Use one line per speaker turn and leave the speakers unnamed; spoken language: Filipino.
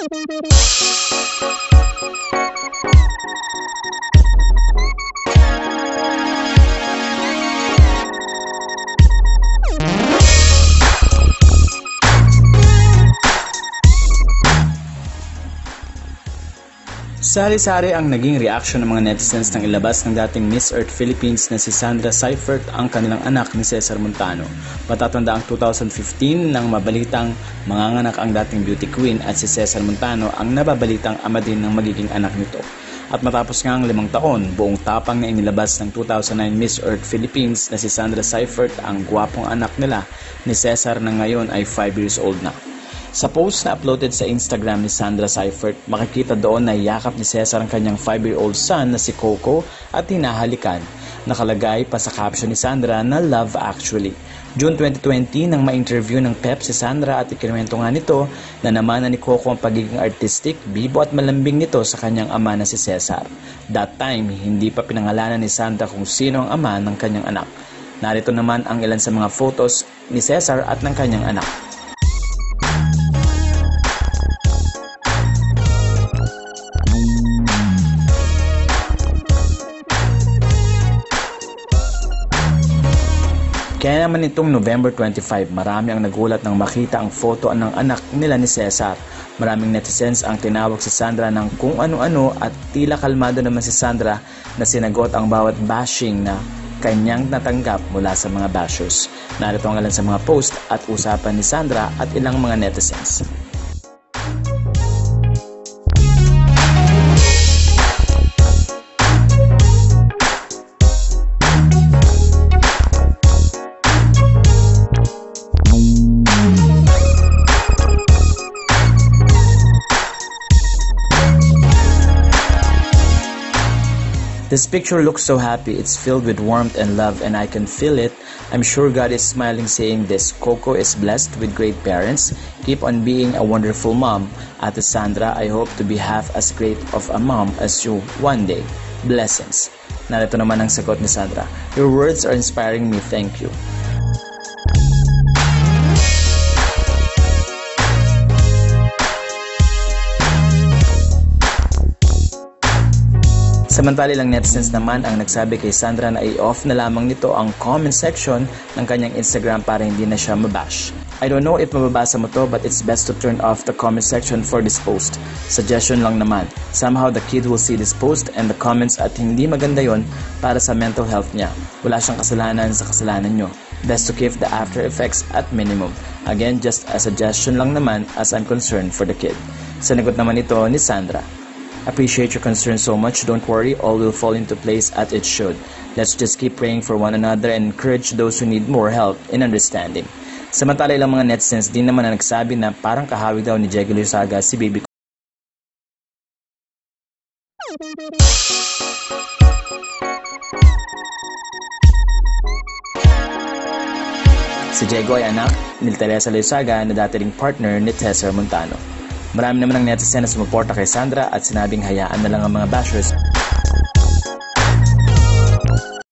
Thank you. Sari-sari ang naging reaction ng mga netizens nang ilabas ng dating Miss Earth Philippines na si Sandra Seifert ang kanilang anak ni Cesar Montano. Matatanda ang 2015 nang mabalitang manganganak ang dating beauty queen at si Cesar Montano ang nababalitang ama din ng magiging anak nito. At matapos nga ang limang taon, buong tapang na inilabas ng 2009 Miss Earth Philippines na si Sandra Seifert ang gwapong anak nila ni Cesar na ngayon ay 5 years old na. Sa post na uploaded sa Instagram ni Sandra Seifert, makikita doon na yakap ni Cesar ang kanyang 5-year-old son na si Coco at hinahalikan. Nakalagay pa sa caption ni Sandra na Love Actually. June 2020 nang ma-interview ng PEP si Sandra at ikinuwento nga nito na naman ni Coco ang pagiging artistic, bibo at malambing nito sa kanyang ama na si Cesar. That time, hindi pa pinangalanan ni Sandra kung sino ang ama ng kanyang anak. Narito naman ang ilan sa mga photos ni Cesar at ng kanyang anak. Kaya naman itong November 25, marami ang nagulat nang makita ang photo ng anak nila ni Cesar. Maraming netizens ang tinawag si Sandra ng kung ano-ano at tila kalmado naman si Sandra na sinagot ang bawat bashing na kanyang natanggap mula sa mga bashers. Narito ang ilan sa mga post at usapan ni Sandra at ilang mga netizens. This picture looks so happy. It's filled with warmth and love and I can feel it. I'm sure God is smiling saying this. Coco is blessed with great parents. Keep on being a wonderful mom. Ate Sandra, I hope to be half as great of a mom as you one day. Blessings. Narito naman ang sagot ni Sandra. Your words are inspiring me. Thank you. Samantala ilang netizens naman ang nagsabi kay Sandra na i-off na lamang nito ang comment section ng kanyang Instagram para hindi na siya mabash. I don't know if mababasa mo to but it's best to turn off the comment section for this post. Suggestion lang naman. Somehow the kid will see this post and the comments at hindi maganda yon para sa mental health niya. Wala siyang kasalanan sa kasalanan nyo. Best to keep the after effects at minimum. Again, just a suggestion lang naman as I'm concerned for the kid. Sanagot naman ito ni Sandra. Appreciate your concern so much. Don't worry, all will fall into place as it should. Let's just keep praying for one another and encourage those who need more help in understanding. Samantala ilang mga netizens din naman na nagsabi na parang kahawig daw ni Jeggy Saga si baby Si Jego ay anak ni Teresa Lusaga na dati ring partner ni Tessa Montano. Marami naman ang netizen na sumuporta kay Sandra at sinabing hayaan na lang ang mga bashers